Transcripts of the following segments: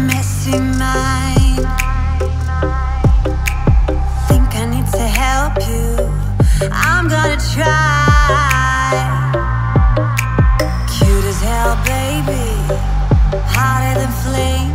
messy mind. Think I need to help you. I'm gonna try. Cute as hell, baby. Hotter than flame.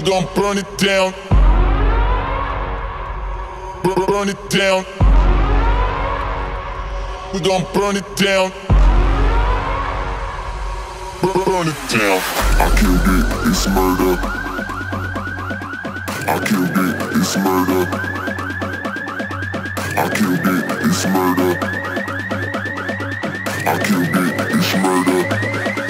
We gon' burn it down. Bur- Burn it down. We gon' burn it down. Bur- Burn it down. I killed it, it's murder. I killed it, it's murder. I killed it, it's murder. I killed it, it's murder.